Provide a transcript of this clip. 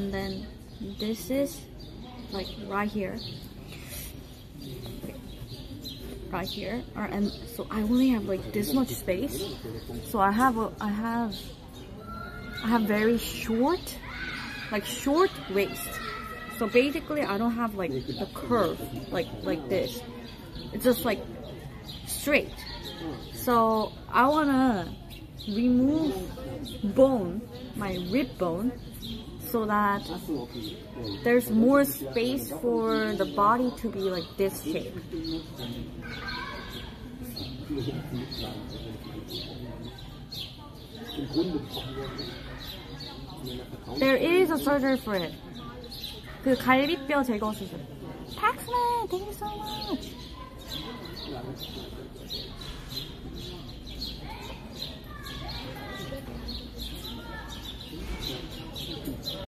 and then this is like right here. Right here. Or, and so I only have like this much space. So I have a, I have I have very short like short waist. So basically I don't have like a curve like like this. It's just like straight. So I wanna remove bone my rib bone so that there's more space for the body to be like this shape. There is a surgery for it. 그 갈비뼈 제거 수술. Paxman, thank you so much.